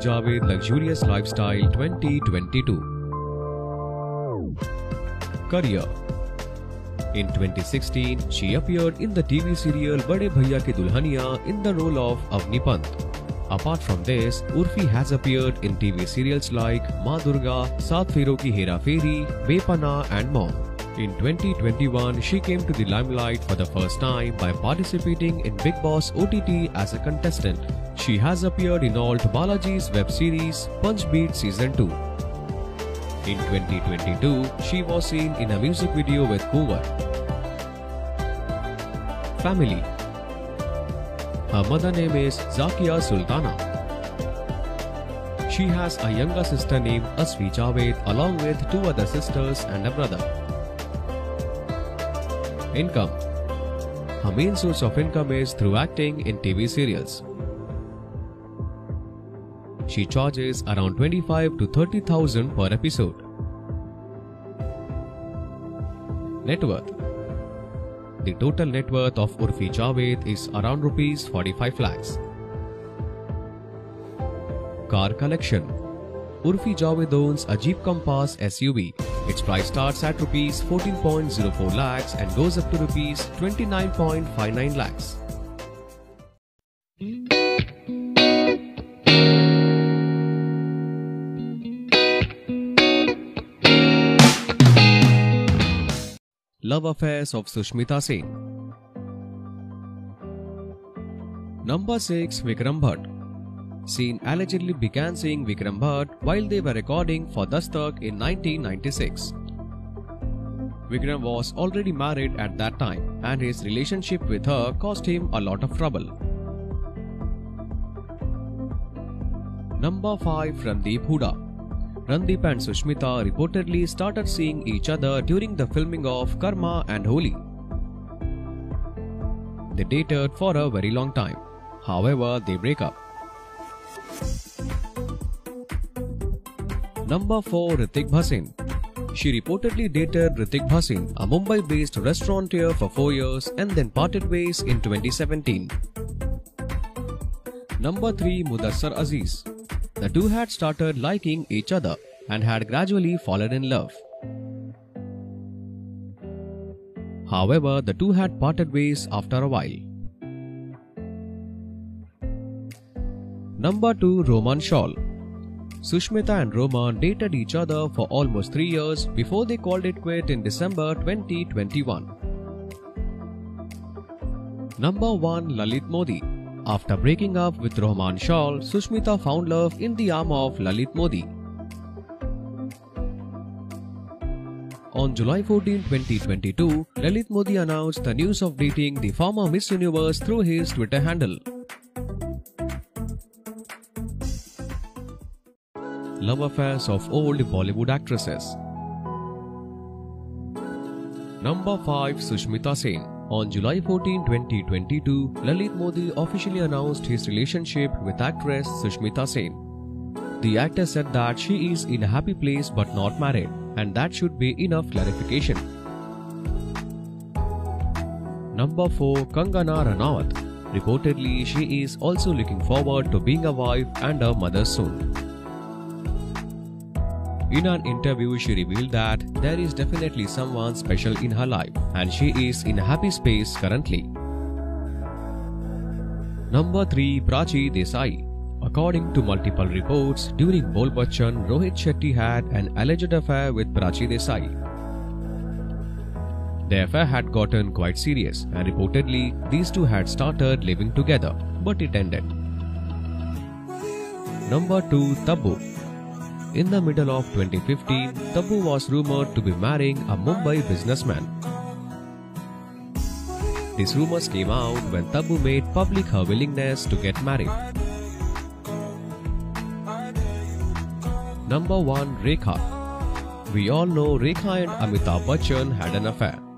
Javed Luxurious Lifestyle 2022. Career In 2016, she appeared in the TV serial Bade Bhaiya Ki Dulhaniya in the role of Avni Pant. Apart from this, Urfi has appeared in TV serials like Ma Durga, Saat Fero Ki Hera Feri, Bepana and more. In 2021, she came to the limelight for the first time by participating in Bigg Boss OTT as a contestant. She has appeared in ALTBalaji's web series Punch Beat Season 2. In 2022, she was seen in a music video with Hoover. Family Her mother name is Zakia Sultana. She has a younger sister named Asfi Javed along with two other sisters and a brother. Income Her main source of income is through acting in TV serials. She charges around 25 to 30,000 per episode. Net worth The total net worth of Urfi Javed is around rupees 45 lakhs. Car collection Urfi Javed owns a Jeep Compass SUV. Its price starts at rupees 14.04 lakhs and goes up to rupees 29.59 lakhs. Love affairs of Sushmita Sen. Number 6 Vikram Bhatt. Sen allegedly began seeing Vikram Bhatt while they were recording for Dastak in 1996. Vikram was already married at that time and his relationship with her caused him a lot of trouble. Number 5 Randeep Hooda. Randeep and Sushmita reportedly started seeing each other during the filming of Karma Aur Holi. They dated for a very long time. However, they break up. Number 4 Ritik Bhasin. She reportedly dated Ritik Bhasin, a Mumbai based restaurateur, for 4 years and then parted ways in 2017. Number 3 Mudassar Aziz. The two had started liking each other and had gradually fallen in love. However, the two had parted ways after a while. Number 2 Rohman Shawl. Sushmita and Rohman dated each other for almost 3 years before they called it quit in December 2021. Number 1 Lalit Modi. After breaking up with Rohman Shawl, Sushmita found love in the arm of Lalit Modi. On July 14, 2022, Lalit Modi announced the news of dating the former Miss Universe through his Twitter handle. Love affairs of old Bollywood actresses. Number 5 Sushmita Sen. On July 14, 2022, Lalit Modi officially announced his relationship with actress Sushmita Sen. The actor said that she is in a happy place but not married, and that should be enough clarification. Number 4 Kangana Ranaut. Reportedly, she is also looking forward to being a wife and a mother soon. In an interview, she revealed that there is definitely someone special in her life and she is in a happy space currently. Number 3 Prachi Desai. According to multiple reports, during Bol Bachchan, Rohit Shetty had an alleged affair with Prachi Desai. The affair had gotten quite serious and reportedly these two had started living together, but it ended. Number 2 Tabu. In the middle of 2015, Tabu was rumored to be marrying a Mumbai businessman. These rumors came out when Tabu made public her willingness to get married. Number 1 Rekha We all know Rekha and Amitabh Bachchan had an affair.